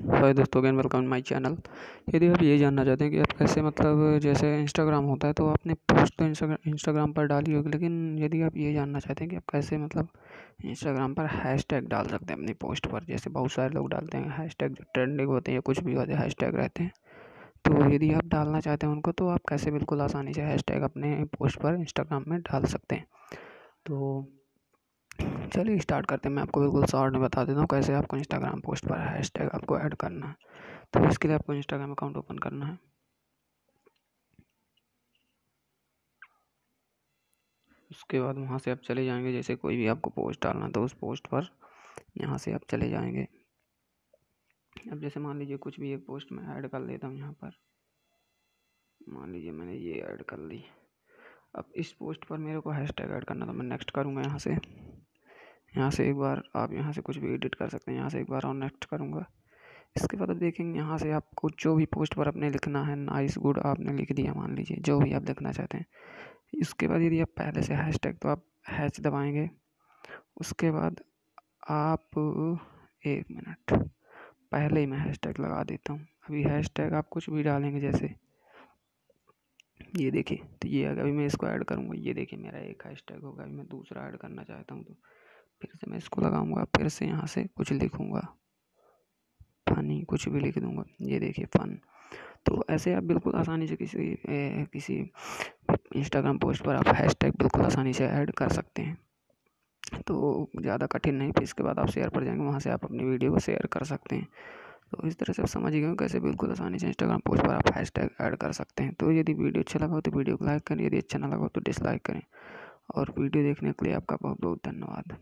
हाय दोस्तों again welcome my channel यदि आप ये जानना चाहते हैं कि आप कैसे मतलब जैसे इंस्टाग्राम होता है तो आपने पोस्ट तो इंस्टाग्राम पर डाली होगी, लेकिन यदि आप ये जानना चाहते हैं कि आप कैसे मतलब इंस्टाग्राम पर हैश टैग डाल सकते हैं अपनी पोस्ट पर, जैसे बहुत सारे लोग डालते हैं टैग ट्रेंडिंग होते हैं या कुछ भी होते हैं हैश रहते हैं। तो यदि आप डालना चाहते हैं उनको तो आप कैसे बिल्कुल आसानी से हैश अपने पोस्ट पर इंस्टाग्राम में डाल सकते हैं। तो चलिए स्टार्ट करते हैं। मैं आपको बिल्कुल शॉर्ट में बता देता हूँ कैसे आपको इंस्टाग्राम पोस्ट पर हैश टैग आपको ऐड करना है। तो इसके लिए आपको इंस्टाग्राम अकाउंट ओपन करना है। उसके बाद वहाँ से आप चले जाएँगे। जैसे कोई भी आपको पोस्ट डालना तो उस पोस्ट पर यहाँ से आप चले जाएँगे। अब जैसे मान लीजिए कुछ भी एक पोस्ट में ऐड कर लेता हूँ यहाँ पर। मान लीजिए मैंने ये ऐड कर ली। अब इस पोस्ट पर मेरे को हैश टैग ऐड करना था मैं नेक्स्ट करूँगा यहाँ से। यहाँ से एक बार आप यहाँ से कुछ भी एडिट कर सकते हैं, यहाँ से एक बार और नेक्स्ट करूँगा। इसके बाद अब देखेंगे यहाँ से आपको जो भी पोस्ट पर अपने लिखना है नाइस गुड आपने लिख दिया, मान लीजिए, जो भी आप लिखना चाहते हैं। इसके बाद यदि आप पहले से हैश टैग तो आप हैच दबाएँगे। उसके बाद आप, एक मिनट पहले ही मैं हैश टैग लगा देता हूँ। अभी हैश टैग आप कुछ भी डालेंगे जैसे, ये देखिए तो ये अभी मैं इसको ऐड करूँगा, ये देखिए मेरा एक हैश टैग होगा, अभी मैं दूसरा ऐड करना चाहता हूँ तो। फिर से मैं इसको लगाऊँगा फिर से यहाँ से कुछ लिखूँगा। फनी कुछ भी लिख दूँगा। ये देखिए फन। तो ऐसे आप बिल्कुल आसानी से किसी ए, किसी इंस्टाग्राम पोस्ट पर आप हैशटैग बिल्कुल आसानी से ऐड कर सकते हैं। तो ज़्यादा कठिन नहीं फिर इसके बाद आप शेयर पर जाएँगे वहाँ से आप अपनी वीडियो को शेयर कर सकते हैं। तो इस तरह से आप समझ गए कैसे बिल्कुल आसानी से इंस्टाग्राम पोस्ट पर आप हैशटैग ऐड कर सकते हैं। तो यदि वीडियो अच्छा लगा हो तो वीडियो को लाइक करें यदि अच्छा ना लगा हो तो डिसलाइक करें। और वीडियो देखने के लिए आपका बहुत बहुत धन्यवाद।